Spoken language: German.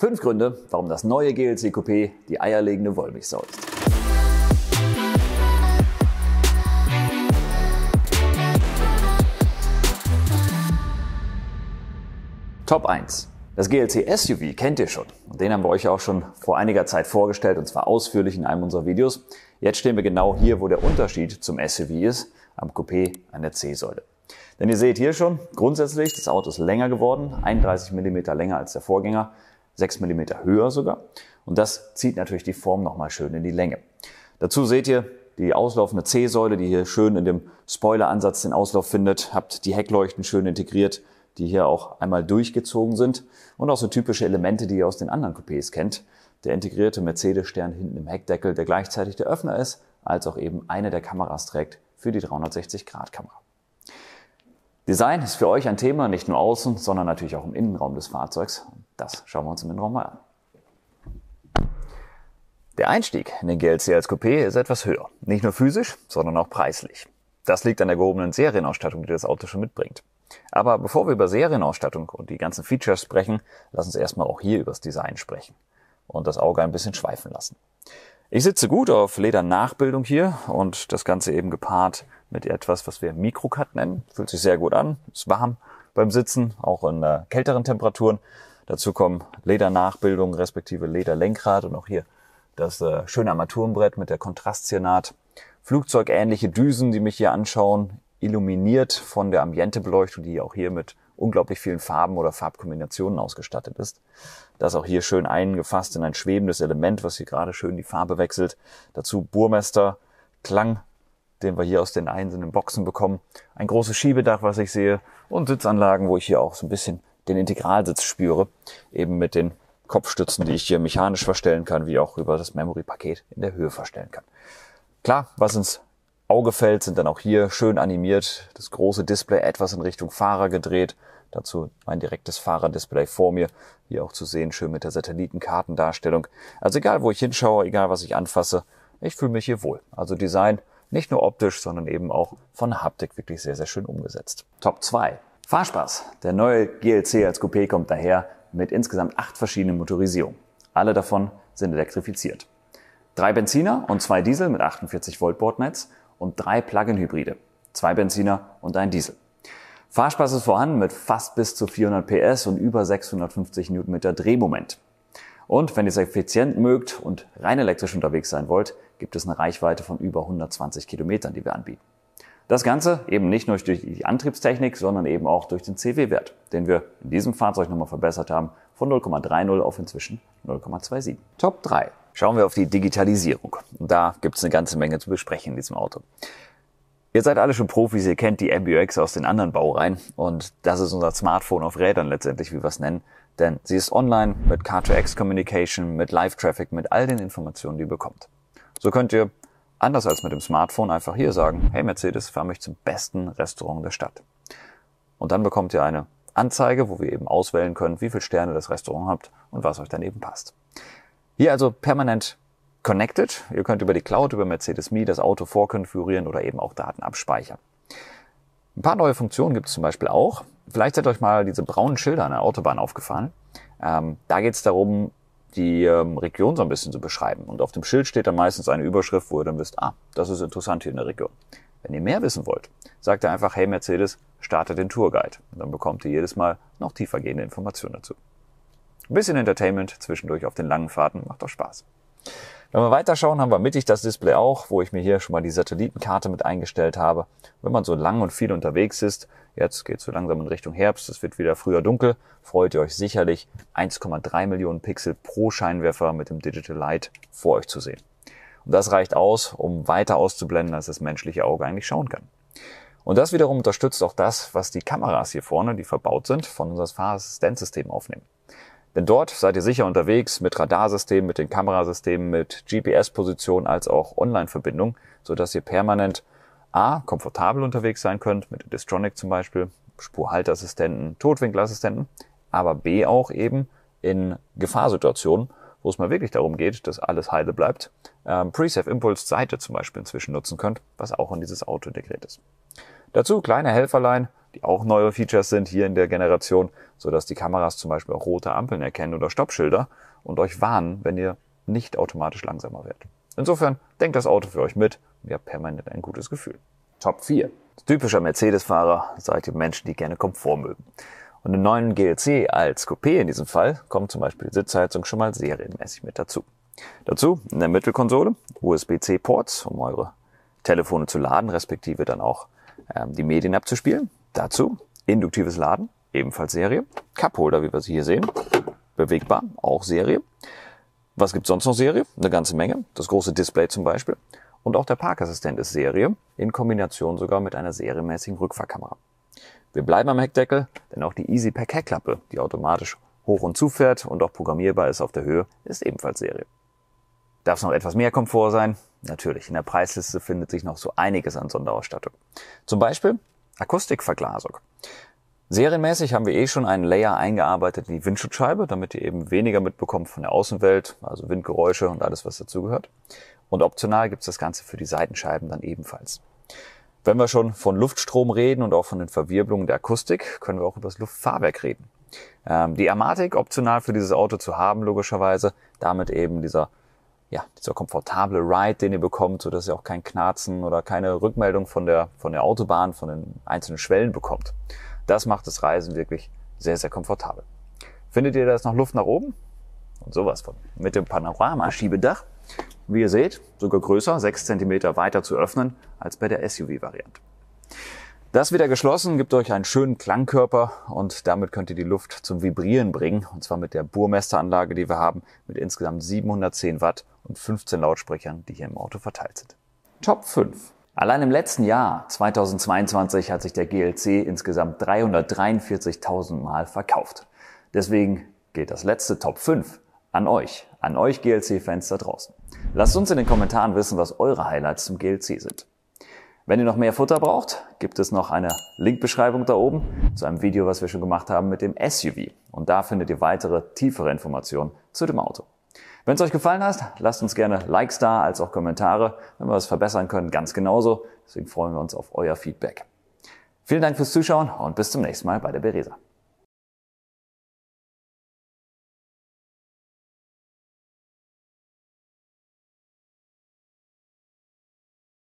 Fünf Gründe, warum das neue GLC Coupé die eierlegende Wollmilchsau ist. Top 1. Das GLC SUV kennt ihr schon. Den haben wir euch auch schon vor einiger Zeit vorgestellt und zwar ausführlich in einem unserer Videos. Jetzt stehen wir genau hier, wo der Unterschied zum SUV ist, am Coupé an der C-Säule. Denn ihr seht hier schon, grundsätzlich, das Auto ist länger geworden, 31 mm länger als der Vorgänger, 6 mm höher sogar. Und das zieht natürlich die Form nochmal schön in die Länge. Dazu seht ihr die auslaufende C-Säule, die hier schön in dem Spoiler-Ansatz den Auslauf findet, habt die Heckleuchten schön integriert, die hier auch einmal durchgezogen sind und auch so typische Elemente, die ihr aus den anderen Coupés kennt. Der integrierte Mercedes-Stern hinten im Heckdeckel, der gleichzeitig der Öffner ist, als auch eben eine der Kameras trägt für die 360-Grad-Kamera. Design ist für euch ein Thema, nicht nur außen, sondern natürlich auch im Innenraum des Fahrzeugs. Das schauen wir uns im Innenraum mal an. Der Einstieg in den GLC als Coupé ist etwas höher. Nicht nur physisch, sondern auch preislich. Das liegt an der gehobenen Serienausstattung, die das Auto schon mitbringt. Aber bevor wir über Serienausstattung und die ganzen Features sprechen, lass uns erstmal auch hier über das Design sprechen und das Auge ein bisschen schweifen lassen. Ich sitze gut auf Ledernachbildung hier und das Ganze eben gepaart mit etwas, was wir Microcut nennen. Fühlt sich sehr gut an, ist warm beim Sitzen, auch in äh, kälteren Temperaturen. Dazu kommen Ledernachbildung respektive Lederlenkrad und auch hier das äh, schöne Armaturenbrett mit der Kontrastziernaht. Flugzeugähnliche Düsen, die mich hier anschauen, illuminiert von der Ambientebeleuchtung, die auch hier mit unglaublich vielen Farben oder Farbkombinationen ausgestattet ist. Das auch hier schön eingefasst in ein schwebendes Element, was hier gerade schön die Farbe wechselt. Dazu Burmester, Klang, den wir hier aus den einzelnen Boxen bekommen. Ein großes Schiebedach, was ich sehe und Sitzanlagen, wo ich hier auch so ein bisschen den Integralsitz spüre, eben mit den Kopfstützen, die ich hier mechanisch verstellen kann, wie auch über das Memory-Paket in der Höhe verstellen kann. Klar, was ins Auge fällt, sind dann auch hier schön animiert, das große Display etwas in Richtung Fahrer gedreht. Dazu mein direktes Fahrerdisplay vor mir, hier auch zu sehen, schön mit der Satellitenkartendarstellung. Also egal, wo ich hinschaue, egal, was ich anfasse, ich fühle mich hier wohl. Also Design nicht nur optisch, sondern eben auch von Haptik wirklich sehr, sehr schön umgesetzt. Top 2. Fahrspaß. Der neue GLC als Coupé kommt daher mit insgesamt acht verschiedenen Motorisierungen. Alle davon sind elektrifiziert. Drei Benziner und zwei Diesel mit 48 Volt Bordnetz und drei Plug-in-Hybride, zwei Benziner und ein Diesel. Fahrspaß ist vorhanden mit fast bis zu 400 PS und über 650 Newtonmeter Drehmoment. Und wenn ihr es effizient mögt und rein elektrisch unterwegs sein wollt, gibt es eine Reichweite von über 120 Kilometern, die wir anbieten. Das Ganze eben nicht nur durch die Antriebstechnik, sondern eben auch durch den CW-Wert, den wir in diesem Fahrzeug nochmal verbessert haben, von 0,30 auf inzwischen 0,27. Top 3. Schauen wir auf die Digitalisierung. Da gibt es eine ganze Menge zu besprechen in diesem Auto. Ihr seid alle schon Profis, ihr kennt die MBUX aus den anderen Baureihen und das ist unser Smartphone auf Rädern letztendlich, wie wir es nennen. Denn sie ist online mit Car2X Communication, mit Live-Traffic, mit all den Informationen, die ihr bekommt. So könnt ihr, anders als mit dem Smartphone, einfach hier sagen, hey Mercedes, fahr mich zum besten Restaurant der Stadt. Und dann bekommt ihr eine Anzeige, wo wir eben auswählen können, wie viele Sterne das Restaurant habt und was euch dann eben passt. Hier also permanent connected. Ihr könnt über die Cloud, über Mercedes Me das Auto vorkonfigurieren oder eben auch Daten abspeichern. Ein paar neue Funktionen gibt es zum Beispiel auch. Vielleicht seid euch mal diese braunen Schilder an der Autobahn aufgefallen. Ähm, da geht es darum, die ähm, Region so ein bisschen zu beschreiben. Und auf dem Schild steht dann meistens eine Überschrift, wo ihr dann wisst, ah, das ist interessant hier in der Region. Wenn ihr mehr wissen wollt, sagt ihr einfach, hey Mercedes, starte den Tourguide. Und dann bekommt ihr jedes Mal noch tiefergehende Informationen dazu. Ein bisschen Entertainment zwischendurch auf den langen Fahrten macht doch Spaß. Wenn wir weiterschauen, haben wir mittig das Display auch, wo ich mir hier schon mal die Satellitenkarte mit eingestellt habe. Wenn man so lang und viel unterwegs ist, jetzt geht es so langsam in Richtung Herbst, es wird wieder früher dunkel, freut ihr euch sicherlich 1,3 Millionen Pixel pro Scheinwerfer mit dem Digital Light vor euch zu sehen. Und das reicht aus, um weiter auszublenden, als das menschliche Auge eigentlich schauen kann. Und das wiederum unterstützt auch das, was die Kameras hier vorne, die verbaut sind, von unserem Fahrassistenzsystem aufnehmen. Denn dort seid ihr sicher unterwegs mit Radarsystemen, mit den Kamerasystemen, mit GPS-Position als auch Online-Verbindung, sodass ihr permanent A, komfortabel unterwegs sein könnt, mit Distronic zum Beispiel, Spurhalteassistenten, Totwinkelassistenten, aber B auch eben in Gefahrsituationen, wo es mal wirklich darum geht, dass alles heile bleibt, ähm, Pre-Save Impulse Seite zum Beispiel inzwischen nutzen könnt, was auch in dieses Auto integriert ist. Dazu kleine Helferlein, die auch neue Features sind hier in der Generation, so dass die Kameras zum Beispiel auch rote Ampeln erkennen oder Stoppschilder und euch warnen, wenn ihr nicht automatisch langsamer werdet. Insofern denkt das Auto für euch mit und ihr habt permanent ein gutes Gefühl. Top 4. Typischer Mercedes-Fahrer seid ihr Menschen, die gerne Komfort mögen. Und im neuen GLC als Coupé in diesem Fall kommt zum Beispiel die Sitzheizung schon mal serienmäßig mit dazu. Dazu in der Mittelkonsole USB-C-Ports, um eure Telefone zu laden, respektive dann auch ähm, die Medien abzuspielen. Dazu induktives Laden, ebenfalls Serie. Cupholder, wie wir sie hier sehen, bewegbar, auch Serie. Was gibt sonst noch Serie? Eine ganze Menge. Das große Display zum Beispiel. Und auch der Parkassistent ist Serie, in Kombination sogar mit einer serienmäßigen Rückfahrkamera. Wir bleiben am Heckdeckel, denn auch die Easy Pack Heckklappe, die automatisch hoch und zufährt und auch programmierbar ist auf der Höhe, ist ebenfalls Serie. Darf es noch etwas mehr Komfort sein? Natürlich, in der Preisliste findet sich noch so einiges an Sonderausstattung. Zum Beispiel Akustikverglasung. Serienmäßig haben wir eh schon einen Layer eingearbeitet in die Windschutzscheibe, damit ihr eben weniger mitbekommt von der Außenwelt, also Windgeräusche und alles, was dazugehört. Und optional gibt's das Ganze für die Seitenscheiben dann ebenfalls. Wenn wir schon von Luftstrom reden und auch von den Verwirbelungen der Akustik, können wir auch über das Luftfahrwerk reden. Ähm, die Amatik optional für dieses Auto zu haben, logischerweise, damit eben dieser ja, dieser komfortable Ride, den ihr bekommt, so dass ihr auch kein Knarzen oder keine Rückmeldung von der, von der Autobahn, von den einzelnen Schwellen bekommt. Das macht das Reisen wirklich sehr, sehr komfortabel. Findet ihr, da ist noch Luft nach oben? Und sowas von. Mit dem Panorama-Schiebedach. Wie ihr seht, sogar größer, 6 cm weiter zu öffnen als bei der SUV-Variante. Das wieder geschlossen gibt euch einen schönen Klangkörper und damit könnt ihr die Luft zum Vibrieren bringen. Und zwar mit der Burmester-Anlage, die wir haben, mit insgesamt 710 Watt und 15 Lautsprechern, die hier im Auto verteilt sind. Top 5. Allein im letzten Jahr, 2022, hat sich der GLC insgesamt 343.000 Mal verkauft. Deswegen gilt das letzte Top 5 an euch, an euch GLC-Fans da draußen. Lasst uns in den Kommentaren wissen, was eure Highlights zum GLC sind. Wenn ihr noch mehr Futter braucht, gibt es noch eine Linkbeschreibung da oben zu einem Video, was wir schon gemacht haben mit dem SUV. Und da findet ihr weitere, tiefere Informationen zu dem Auto. Wenn es euch gefallen hat, lasst uns gerne Likes da, als auch Kommentare. Wenn wir was verbessern können, ganz genauso. Deswegen freuen wir uns auf euer Feedback. Vielen Dank fürs Zuschauen und bis zum nächsten Mal bei der Beresa.